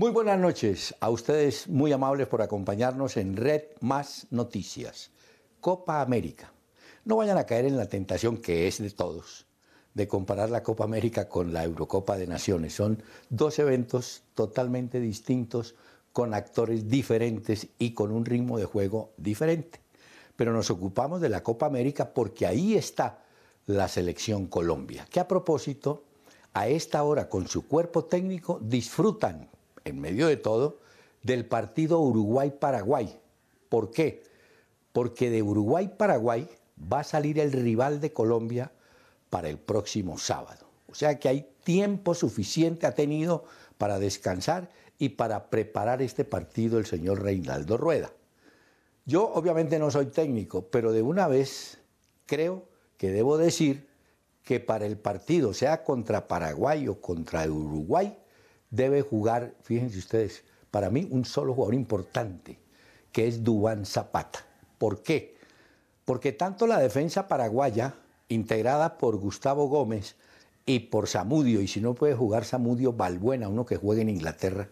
Muy buenas noches a ustedes, muy amables por acompañarnos en Red Más Noticias. Copa América. No vayan a caer en la tentación que es de todos de comparar la Copa América con la Eurocopa de Naciones. Son dos eventos totalmente distintos, con actores diferentes y con un ritmo de juego diferente. Pero nos ocupamos de la Copa América porque ahí está la selección Colombia, que a propósito, a esta hora con su cuerpo técnico disfrutan en medio de todo, del partido Uruguay-Paraguay. ¿Por qué? Porque de Uruguay-Paraguay va a salir el rival de Colombia para el próximo sábado. O sea que hay tiempo suficiente ha tenido para descansar y para preparar este partido el señor Reinaldo Rueda. Yo obviamente no soy técnico, pero de una vez creo que debo decir que para el partido, sea contra Paraguay o contra Uruguay, debe jugar, fíjense ustedes, para mí un solo jugador importante, que es Dubán Zapata. ¿Por qué? Porque tanto la defensa paraguaya, integrada por Gustavo Gómez y por Samudio, y si no puede jugar Samudio, Balbuena, uno que juegue en Inglaterra,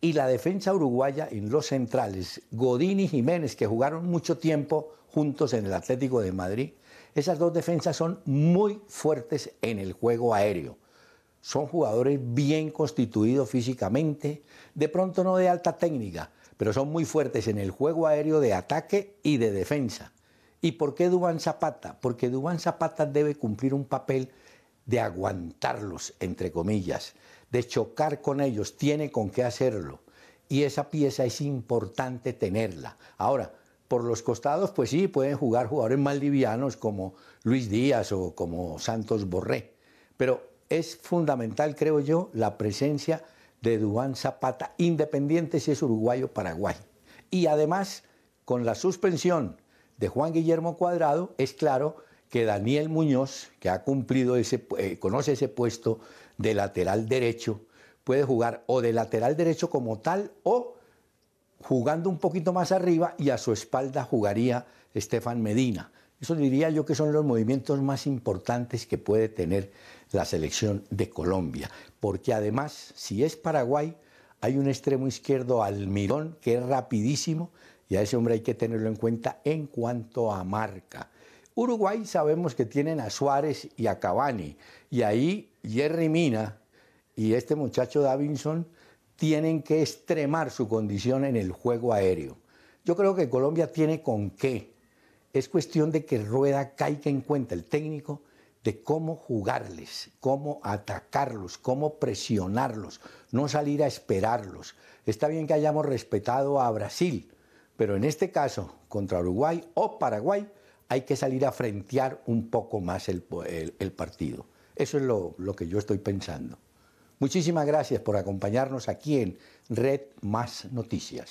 y la defensa uruguaya en los centrales, Godín y Jiménez, que jugaron mucho tiempo juntos en el Atlético de Madrid, esas dos defensas son muy fuertes en el juego aéreo son jugadores bien constituidos físicamente, de pronto no de alta técnica, pero son muy fuertes en el juego aéreo de ataque y de defensa. ¿Y por qué Dubán Zapata? Porque Dubán Zapata debe cumplir un papel de aguantarlos, entre comillas, de chocar con ellos, tiene con qué hacerlo. Y esa pieza es importante tenerla. Ahora, por los costados, pues sí, pueden jugar jugadores más livianos como Luis Díaz o como Santos Borré. Pero es fundamental, creo yo, la presencia de Dubán Zapata, independiente si es uruguayo o paraguay. Y además, con la suspensión de Juan Guillermo Cuadrado, es claro que Daniel Muñoz, que ha cumplido ese, eh, conoce ese puesto de lateral derecho, puede jugar o de lateral derecho como tal o jugando un poquito más arriba y a su espalda jugaría Estefan Medina. Eso diría yo que son los movimientos más importantes que puede tener la selección de Colombia, porque además, si es Paraguay, hay un extremo izquierdo Almirón que es rapidísimo y a ese hombre hay que tenerlo en cuenta en cuanto a marca. Uruguay sabemos que tienen a Suárez y a Cavani y ahí Jerry Mina y este muchacho Davinson tienen que extremar su condición en el juego aéreo. Yo creo que Colombia tiene con qué es cuestión de que Rueda caiga en cuenta el técnico de cómo jugarles, cómo atacarlos, cómo presionarlos, no salir a esperarlos. Está bien que hayamos respetado a Brasil, pero en este caso, contra Uruguay o Paraguay, hay que salir a frentear un poco más el, partido. Eso es lo, que yo estoy pensando. Muchísimas gracias por acompañarnos aquí en Red Más Noticias.